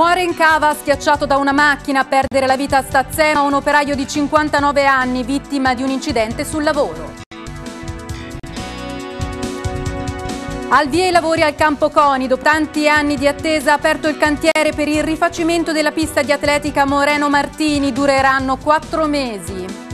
Muore in cava schiacciato da una macchina a perdere la vita a Stazzema un operaio di 59 anni vittima di un incidente sul lavoro. Al via i lavori al campo Coni, dopo tanti anni di attesa ha aperto il cantiere per il rifacimento della pista di atletica Moreno Martini, dureranno quattro mesi.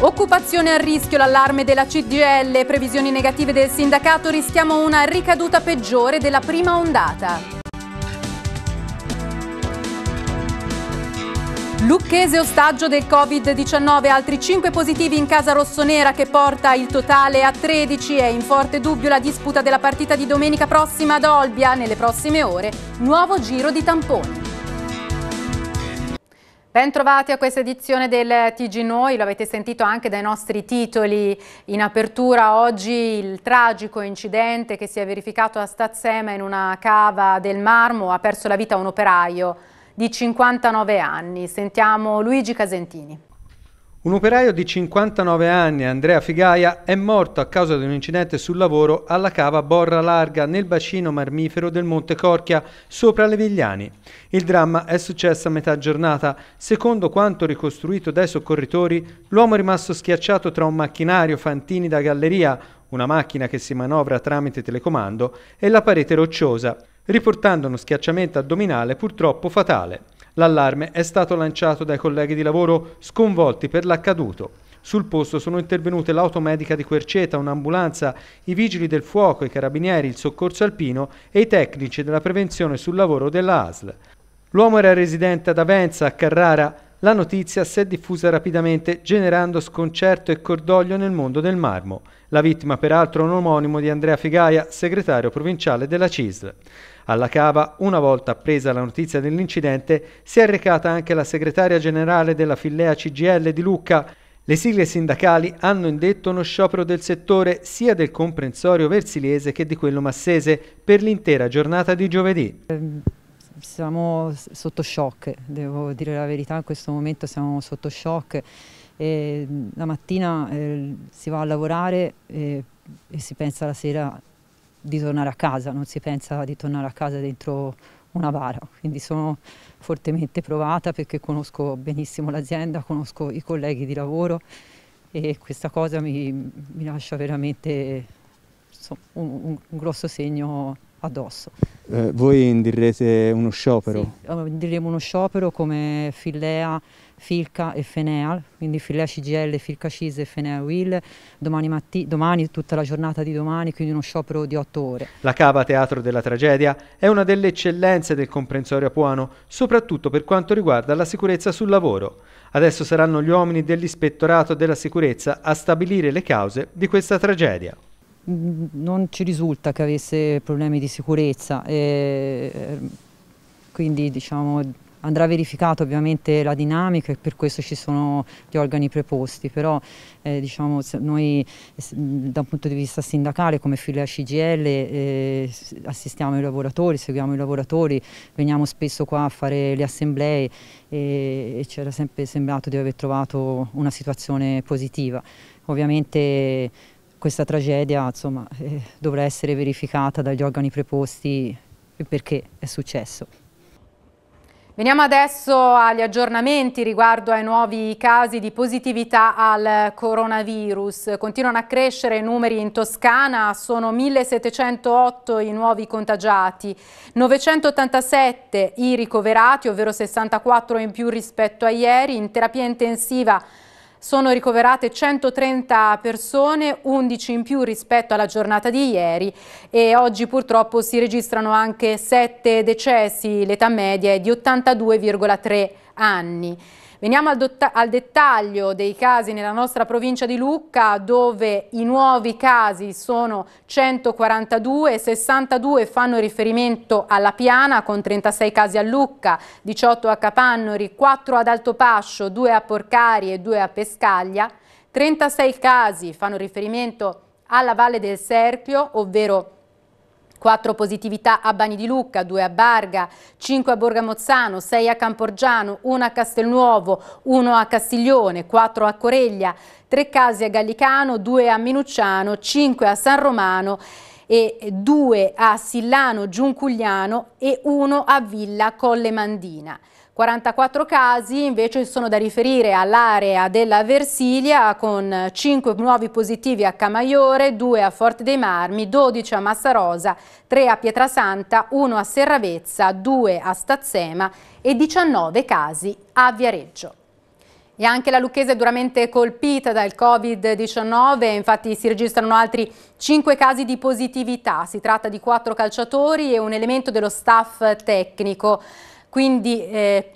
Occupazione a rischio, l'allarme della CGL, previsioni negative del sindacato, rischiamo una ricaduta peggiore della prima ondata. Lucchese ostaggio del Covid-19, altri 5 positivi in casa rossonera che porta il totale a 13 e in forte dubbio la disputa della partita di domenica prossima ad Olbia. Nelle prossime ore, nuovo giro di tamponi. Bentrovati a questa edizione del TG Noi, lo avete sentito anche dai nostri titoli in apertura oggi il tragico incidente che si è verificato a Stazzema in una cava del Marmo, ha perso la vita un operaio di 59 anni. Sentiamo Luigi Casentini. Un operaio di 59 anni, Andrea Figaia, è morto a causa di un incidente sul lavoro alla cava Borra Larga nel bacino marmifero del Monte Corchia, sopra le Vigliani. Il dramma è successo a metà giornata. Secondo quanto ricostruito dai soccorritori, l'uomo è rimasto schiacciato tra un macchinario Fantini da galleria, una macchina che si manovra tramite telecomando, e la parete rocciosa, riportando uno schiacciamento addominale purtroppo fatale. L'allarme è stato lanciato dai colleghi di lavoro sconvolti per l'accaduto. Sul posto sono intervenute l'automedica di Querceta, un'ambulanza, i vigili del fuoco, i carabinieri, il soccorso alpino e i tecnici della prevenzione sul lavoro della ASL. L'uomo era residente ad Avenza, a Carrara. La notizia si è diffusa rapidamente, generando sconcerto e cordoglio nel mondo del marmo. La vittima, peraltro, un omonimo di Andrea Figaia, segretario provinciale della CISL. Alla cava, una volta appresa la notizia dell'incidente, si è recata anche la segretaria generale della Fillea CGL di Lucca. Le sigle sindacali hanno indetto uno sciopero del settore sia del comprensorio versiliese che di quello massese per l'intera giornata di giovedì. Siamo sotto shock, devo dire la verità, in questo momento siamo sotto shock. E la mattina eh, si va a lavorare e, e si pensa la sera di tornare a casa, non si pensa di tornare a casa dentro una bara, quindi sono fortemente provata perché conosco benissimo l'azienda, conosco i colleghi di lavoro e questa cosa mi, mi lascia veramente insomma, un, un grosso segno addosso. Eh, voi indirete uno sciopero? Sì, indiremo uno sciopero come Fillea, Filca e Feneal, quindi Fillea CGL, Filca CIS e Fenea Will, domani, matti, domani tutta la giornata di domani, quindi uno sciopero di otto ore. La Cava Teatro della Tragedia è una delle eccellenze del comprensorio apuano, soprattutto per quanto riguarda la sicurezza sul lavoro. Adesso saranno gli uomini dell'Ispettorato della Sicurezza a stabilire le cause di questa tragedia. Non ci risulta che avesse problemi di sicurezza, e, quindi diciamo, andrà verificata ovviamente la dinamica e per questo ci sono gli organi preposti, però eh, diciamo, noi da un punto di vista sindacale come filiera CGL eh, assistiamo i lavoratori, seguiamo i lavoratori, veniamo spesso qua a fare le assemblee e, e ci era sempre sembrato di aver trovato una situazione positiva. Ovviamente questa tragedia insomma, eh, dovrà essere verificata dagli organi preposti perché è successo. Veniamo adesso agli aggiornamenti riguardo ai nuovi casi di positività al coronavirus. Continuano a crescere i numeri in Toscana, sono 1708 i nuovi contagiati, 987 i ricoverati, ovvero 64 in più rispetto a ieri, in terapia intensiva sono ricoverate 130 persone, 11 in più rispetto alla giornata di ieri e oggi purtroppo si registrano anche 7 decessi, l'età media è di 82,3 anni. Veniamo al, al, dettaglio dei casi nella nostra provincia di Lucca dove i nuovi casi sono 142, 62 fanno riferimento alla Piana con 36 casi a Lucca, 18 a Capannori, 4 ad Altopascio, 2 a Porcari e 2 a Pescaglia, 36 casi fanno riferimento alla Valle del Serchio, ovvero 4 positività a Bani di Lucca, 2 a Barga, 5 a Borgamozzano, 6 a Camporgiano, 1 a Castelnuovo, 1 a Castiglione, 4 a Coreglia, 3 casi a Gallicano, 2 a Minucciano, 5 a San Romano e due a Sillano Giuncugliano e uno a Villa Colle Mandina. 44 casi invece sono da riferire all'area della Versilia con 5 nuovi positivi a Camaiore, 2 a Forte dei Marmi, 12 a Massarosa, 3 a Pietrasanta, 1 a Serravezza, 2 a Stazzema e 19 casi a Viareggio. E anche la Lucchese è duramente colpita dal Covid-19, infatti si registrano altri 5 casi di positività. Si tratta di 4 calciatori e un elemento dello staff tecnico. Quindi eh,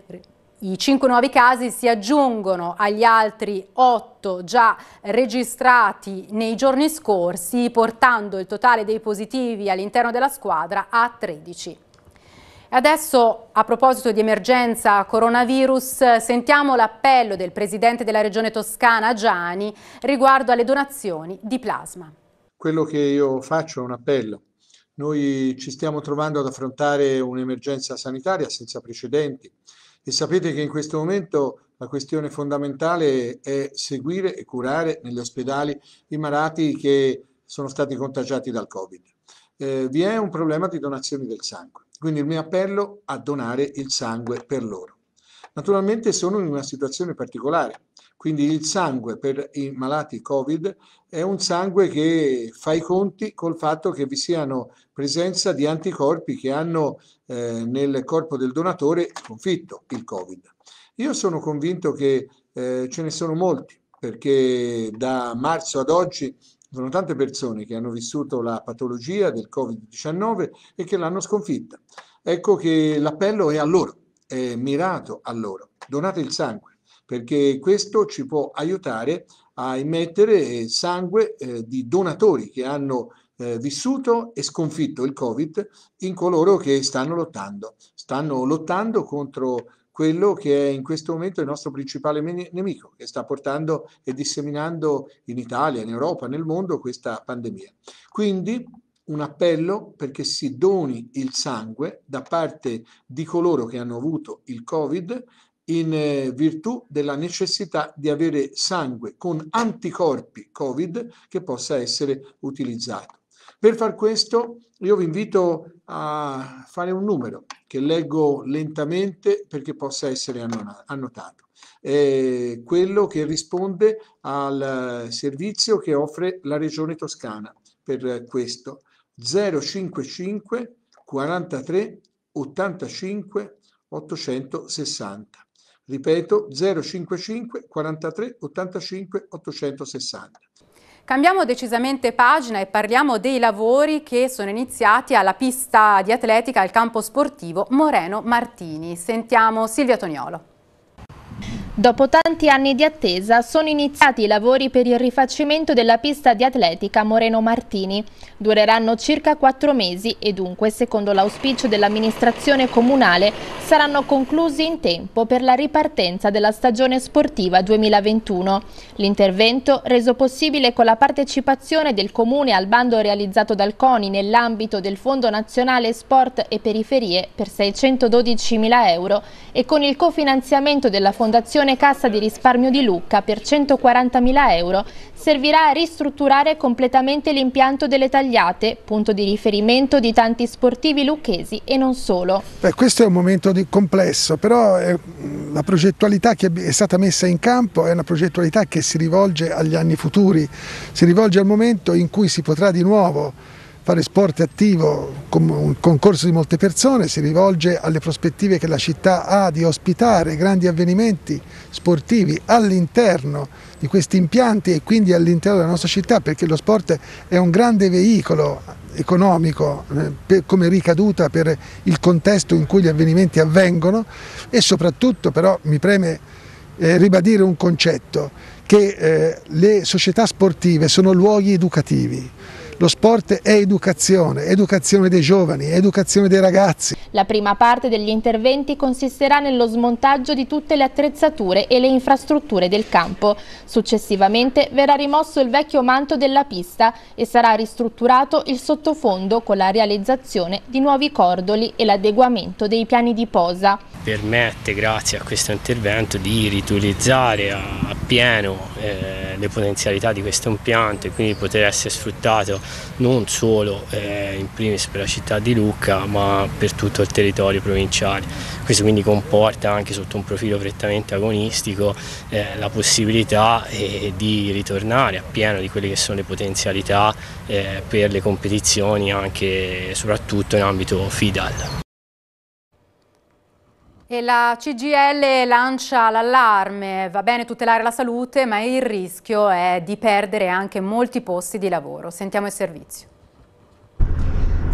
i cinque nuovi casi si aggiungono agli altri otto già registrati nei giorni scorsi, portando il totale dei positivi all'interno della squadra a 13. Adesso, a proposito di emergenza coronavirus, sentiamo l'appello del Presidente della Regione Toscana, Gianni, riguardo alle donazioni di plasma. Quello che io faccio è un appello noi ci stiamo trovando ad affrontare un'emergenza sanitaria senza precedenti e sapete che in questo momento la questione fondamentale è seguire e curare negli ospedali i malati che sono stati contagiati dal Covid. Eh, vi è un problema di donazioni del sangue, quindi il mio appello a donare il sangue per loro. Naturalmente sono in una situazione particolare, quindi il sangue per i malati Covid è un sangue che fa i conti col fatto che vi siano presenza di anticorpi che hanno eh, nel corpo del donatore sconfitto il Covid. Io sono convinto che eh, ce ne sono molti, perché da marzo ad oggi sono tante persone che hanno vissuto la patologia del Covid-19 e che l'hanno sconfitta. Ecco che l'appello è a loro, è mirato a loro. Donate il sangue perché questo ci può aiutare a immettere sangue eh, di donatori che hanno eh, vissuto e sconfitto il Covid in coloro che stanno lottando. Stanno lottando contro quello che è in questo momento il nostro principale nemico, che sta portando e disseminando in Italia, in Europa, nel mondo questa pandemia. Quindi un appello perché si doni il sangue da parte di coloro che hanno avuto il Covid in eh, virtù della necessità di avere sangue con anticorpi Covid che possa essere utilizzato. Per far questo io vi invito a fare un numero che leggo lentamente perché possa essere annotato. È quello che risponde al servizio che offre la Regione Toscana per questo 055 43 85 860. Ripeto 055 43 85 860. Cambiamo decisamente pagina e parliamo dei lavori che sono iniziati alla pista di atletica al campo sportivo Moreno Martini. Sentiamo Silvia Toniolo. Dopo tanti anni di attesa sono iniziati i lavori per il rifacimento della pista di atletica Moreno Martini. Dureranno circa quattro mesi e dunque, secondo l'auspicio dell'amministrazione comunale, saranno conclusi in tempo per la ripartenza della stagione sportiva 2021. L'intervento, reso possibile con la partecipazione del Comune al bando realizzato dal CONI nell'ambito del Fondo Nazionale Sport e Periferie per 612 mila euro e con il cofinanziamento della Fondazione Fondazione Cassa di Risparmio di Lucca per 140.000 euro servirà a ristrutturare completamente l'impianto delle tagliate, punto di riferimento di tanti sportivi lucchesi e non solo. Beh, questo è un momento complesso, però è, la progettualità che è stata messa in campo è una progettualità che si rivolge agli anni futuri, si rivolge al momento in cui si potrà di nuovo fare sport attivo con un concorso di molte persone, si rivolge alle prospettive che la città ha di ospitare grandi avvenimenti sportivi all'interno di questi impianti e quindi all'interno della nostra città perché lo sport è un grande veicolo economico eh, per, come ricaduta per il contesto in cui gli avvenimenti avvengono e soprattutto però mi preme eh, ribadire un concetto che eh, le società sportive sono luoghi educativi lo sport è educazione, educazione dei giovani, educazione dei ragazzi. La prima parte degli interventi consisterà nello smontaggio di tutte le attrezzature e le infrastrutture del campo. Successivamente verrà rimosso il vecchio manto della pista e sarà ristrutturato il sottofondo con la realizzazione di nuovi cordoli e l'adeguamento dei piani di posa. Permette, grazie a questo intervento, di riutilizzare a appieno eh, le potenzialità di questo impianto e quindi poter essere sfruttato non solo eh, in primis per la città di Lucca ma per tutto il territorio provinciale. Questo quindi comporta anche sotto un profilo prettamente agonistico eh, la possibilità eh, di ritornare appieno di quelle che sono le potenzialità eh, per le competizioni anche soprattutto in ambito FIDAL. E la CGL lancia l'allarme, va bene tutelare la salute ma il rischio è di perdere anche molti posti di lavoro. Sentiamo il servizio.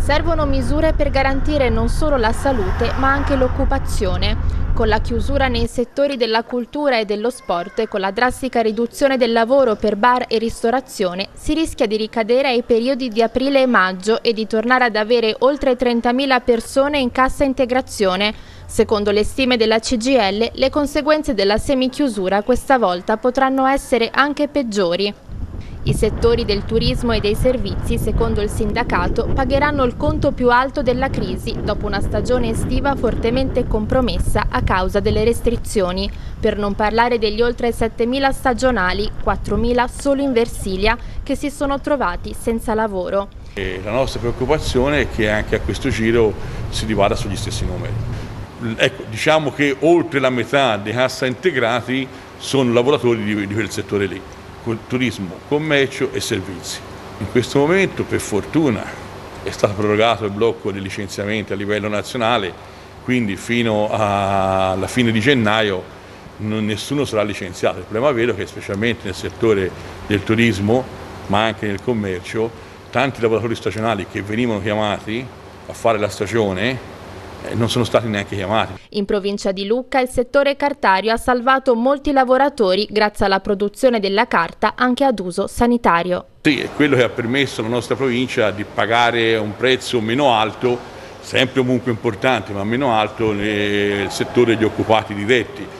Servono misure per garantire non solo la salute ma anche l'occupazione. Con la chiusura nei settori della cultura e dello sport e con la drastica riduzione del lavoro per bar e ristorazione si rischia di ricadere ai periodi di aprile e maggio e di tornare ad avere oltre 30.000 persone in cassa integrazione Secondo le stime della CGL, le conseguenze della semichiusura questa volta potranno essere anche peggiori. I settori del turismo e dei servizi, secondo il sindacato, pagheranno il conto più alto della crisi dopo una stagione estiva fortemente compromessa a causa delle restrizioni, per non parlare degli oltre 7.000 stagionali, 4.000 solo in Versilia, che si sono trovati senza lavoro. E la nostra preoccupazione è che anche a questo giro si rivada sugli stessi numeri. Ecco, diciamo che oltre la metà dei cassa integrati sono lavoratori di quel settore lì, turismo, commercio e servizi. In questo momento, per fortuna, è stato prorogato il blocco dei licenziamenti a livello nazionale, quindi fino alla fine di gennaio non, nessuno sarà licenziato. Il problema vero è che specialmente nel settore del turismo, ma anche nel commercio, tanti lavoratori stagionali che venivano chiamati a fare la stagione non sono stati neanche chiamati. In provincia di Lucca il settore cartario ha salvato molti lavoratori grazie alla produzione della carta anche ad uso sanitario. Sì, è quello che ha permesso alla nostra provincia di pagare un prezzo meno alto, sempre comunque importante, ma meno alto nel settore degli occupati diretti.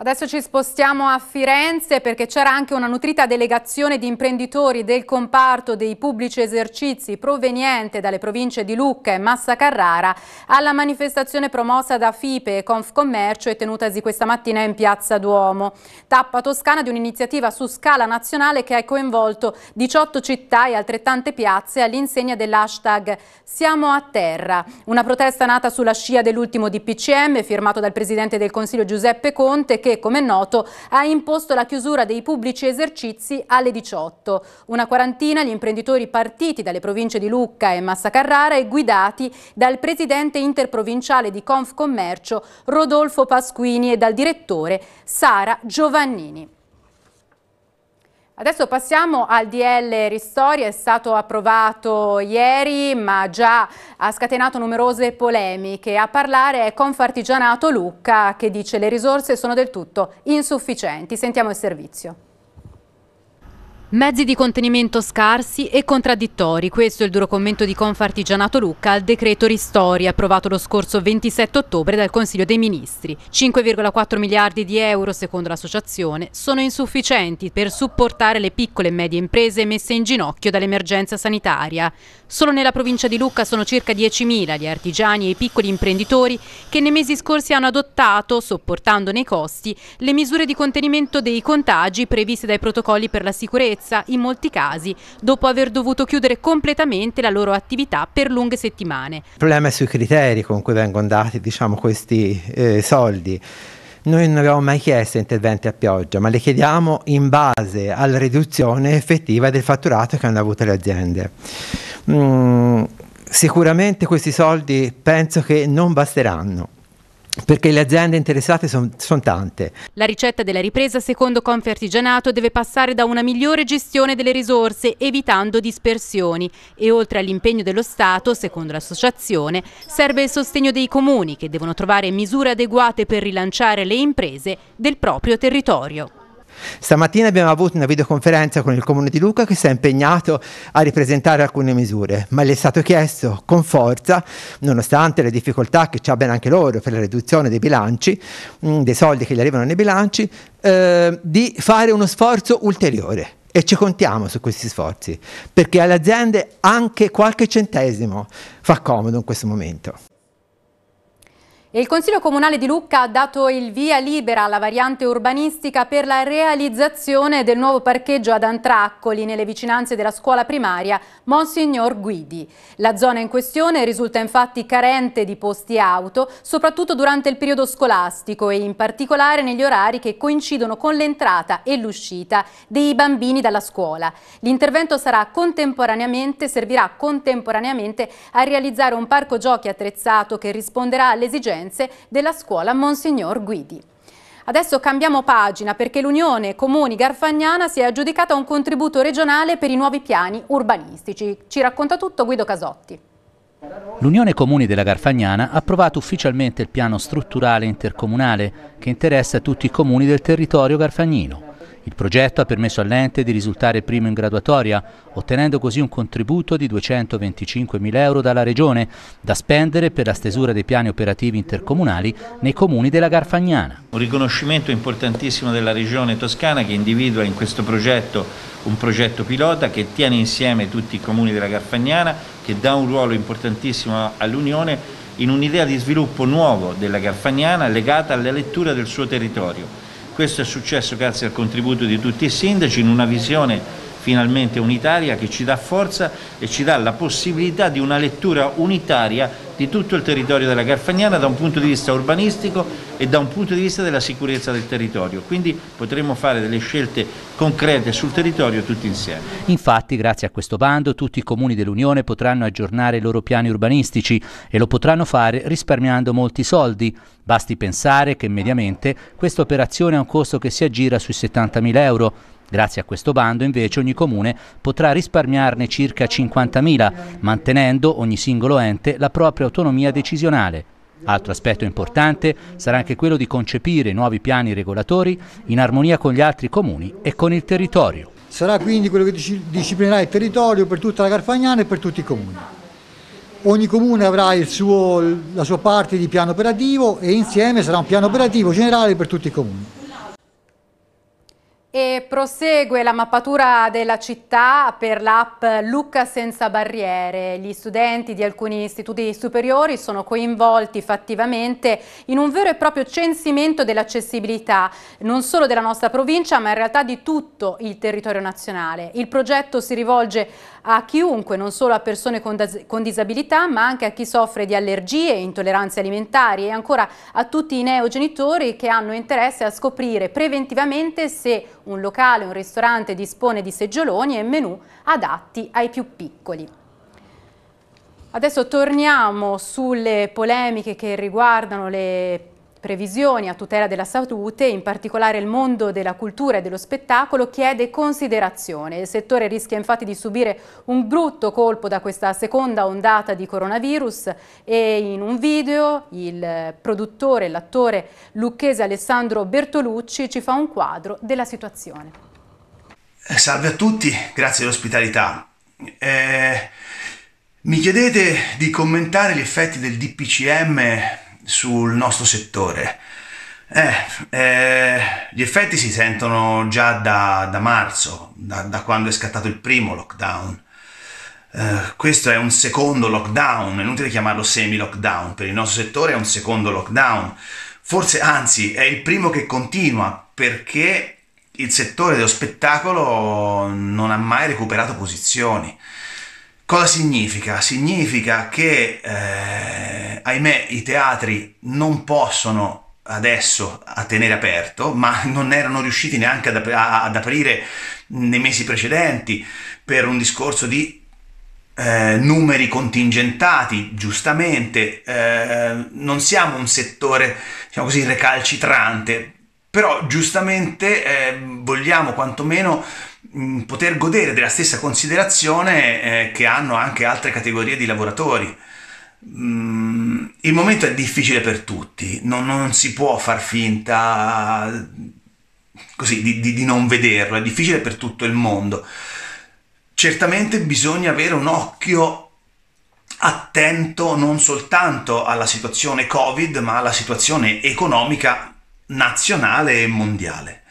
Adesso ci spostiamo a Firenze perché c'era anche una nutrita delegazione di imprenditori del comparto dei pubblici esercizi proveniente dalle province di Lucca e Massa Carrara alla manifestazione promossa da FIPE e Confcommercio e tenutasi questa mattina in Piazza Duomo. Tappa toscana di un'iniziativa su scala nazionale che ha coinvolto 18 città e altrettante piazze all'insegna dell'hashtag Siamo a terra. Una protesta nata sulla scia dell'ultimo DPCM firmato dal Presidente del Consiglio Giuseppe Conte che che, come noto, ha imposto la chiusura dei pubblici esercizi alle 18. Una quarantina gli imprenditori partiti dalle province di Lucca e Massa Carrara e guidati dal presidente interprovinciale di Confcommercio Rodolfo Pasquini e dal direttore Sara Giovannini. Adesso passiamo al DL Ristori, è stato approvato ieri ma già ha scatenato numerose polemiche. A parlare è Confartigianato Lucca che dice le risorse sono del tutto insufficienti. Sentiamo il servizio. Mezzi di contenimento scarsi e contraddittori, questo è il duro commento di Confartigianato Lucca al decreto Ristori approvato lo scorso 27 ottobre dal Consiglio dei Ministri. 5,4 miliardi di euro, secondo l'associazione, sono insufficienti per supportare le piccole e medie imprese messe in ginocchio dall'emergenza sanitaria. Solo nella provincia di Lucca sono circa 10.000 gli artigiani e i piccoli imprenditori che nei mesi scorsi hanno adottato, sopportando nei costi, le misure di contenimento dei contagi previste dai protocolli per la sicurezza sicurezza in molti casi dopo aver dovuto chiudere completamente la loro attività per lunghe settimane. Il problema è sui criteri con cui vengono dati diciamo, questi eh, soldi. Noi non abbiamo mai chiesto interventi a pioggia, ma le chiediamo in base alla riduzione effettiva del fatturato che hanno avuto le aziende. Mm, sicuramente questi soldi penso che non basteranno perché le aziende interessate sono son tante. La ricetta della ripresa secondo Confartigianato deve passare da una migliore gestione delle risorse evitando dispersioni e oltre all'impegno dello Stato, secondo l'associazione, serve il sostegno dei comuni che devono trovare misure adeguate per rilanciare le imprese del proprio territorio. Stamattina abbiamo avuto una videoconferenza con il Comune di Luca che si è impegnato a ripresentare alcune misure, ma le è stato chiesto con forza, nonostante le difficoltà che abbiano anche loro per la riduzione dei bilanci, mm, dei soldi che gli arrivano nei bilanci, eh, di fare uno sforzo ulteriore. E ci contiamo su questi sforzi, perché alle aziende anche qualche centesimo fa comodo in questo momento. Il Consiglio Comunale di Lucca ha dato il via libera alla variante urbanistica per la realizzazione del nuovo parcheggio ad Antraccoli nelle vicinanze della scuola primaria Monsignor Guidi. La zona in questione risulta infatti carente di posti auto, soprattutto durante il periodo scolastico e in particolare negli orari che coincidono con l'entrata e l'uscita dei bambini dalla scuola. L'intervento servirà contemporaneamente a realizzare un parco giochi attrezzato che risponderà alle della scuola Monsignor Guidi. Adesso cambiamo pagina perché l'Unione Comuni Garfagnana si è aggiudicata un contributo regionale per i nuovi piani urbanistici. Ci racconta tutto Guido Casotti. L'Unione Comuni della Garfagnana ha approvato ufficialmente il piano strutturale intercomunale che interessa tutti i comuni del territorio garfagnino. Il progetto ha permesso all'ente di risultare primo in graduatoria, ottenendo così un contributo di 225.000 euro dalla Regione, da spendere per la stesura dei piani operativi intercomunali nei comuni della Garfagnana. Un riconoscimento importantissimo della Regione Toscana che individua in questo progetto un progetto pilota che tiene insieme tutti i comuni della Garfagnana, che dà un ruolo importantissimo all'Unione in un'idea di sviluppo nuovo della Garfagnana legata alla lettura del suo territorio. Questo è successo grazie al contributo di tutti i sindaci in una visione finalmente unitaria che ci dà forza e ci dà la possibilità di una lettura unitaria di tutto il territorio della Garfagnana da un punto di vista urbanistico e da un punto di vista della sicurezza del territorio. Quindi potremo fare delle scelte concrete sul territorio tutti insieme. Infatti, grazie a questo bando, tutti i comuni dell'Unione potranno aggiornare i loro piani urbanistici e lo potranno fare risparmiando molti soldi. Basti pensare che mediamente questa operazione ha un costo che si aggira sui 70.000 euro. Grazie a questo bando invece ogni comune potrà risparmiarne circa 50.000, mantenendo ogni singolo ente la propria autonomia decisionale. Altro aspetto importante sarà anche quello di concepire nuovi piani regolatori in armonia con gli altri comuni e con il territorio. Sarà quindi quello che disciplinerà il territorio per tutta la Garfagnana e per tutti i comuni. Ogni comune avrà suo, la sua parte di piano operativo e insieme sarà un piano operativo generale per tutti i comuni. E prosegue la mappatura della città per l'app Lucca senza barriere. Gli studenti di alcuni istituti superiori sono coinvolti fattivamente in un vero e proprio censimento dell'accessibilità, non solo della nostra provincia ma in realtà di tutto il territorio nazionale. Il progetto si rivolge a chiunque, non solo a persone con, disabilità ma anche a chi soffre di allergie, intolleranze alimentari e ancora a tutti i neogenitori che hanno interesse a scoprire preventivamente se un locale, un ristorante dispone di seggioloni e menù adatti ai più piccoli. Adesso torniamo sulle polemiche che riguardano le previsioni a tutela della salute, in particolare il mondo della cultura e dello spettacolo, chiede considerazione. Il settore rischia infatti di subire un brutto colpo da questa seconda ondata di coronavirus e in un video il produttore, l'attore lucchese Alessandro Bertolucci ci fa un quadro della situazione. Salve a tutti, grazie dell'ospitalità. Eh, mi chiedete di commentare gli effetti del DPCM sul nostro settore? Eh, eh, gli effetti si sentono già da, da marzo, da, da, quando è scattato il primo lockdown. Eh, questo è un secondo lockdown, è inutile chiamarlo semi-lockdown, per il nostro settore è un secondo lockdown. Forse, anzi, è il primo che continua perché il settore dello spettacolo non ha mai recuperato posizioni. Cosa significa? Significa che, eh, ahimè, i teatri non possono adesso a tenere aperto, ma non erano riusciti neanche ad, ap- ad aprire nei mesi precedenti per un discorso di eh, numeri contingentati, giustamente. Eh, non siamo un settore, diciamo così, recalcitrante, però giustamente eh, vogliamo quantomeno poter godere della stessa considerazione eh, che hanno anche altre categorie di lavoratori. Mm, il momento è difficile per tutti, non, non si può far finta così di, di, di non vederlo, è difficile per tutto il mondo. Certamente bisogna avere un occhio attento non soltanto alla situazione Covid, ma alla situazione economica nazionale e mondiale.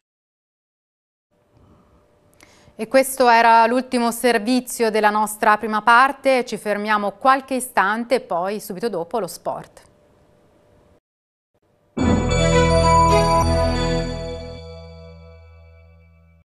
E questo era l'ultimo servizio della nostra prima parte, ci fermiamo qualche istante e poi subito dopo lo sport.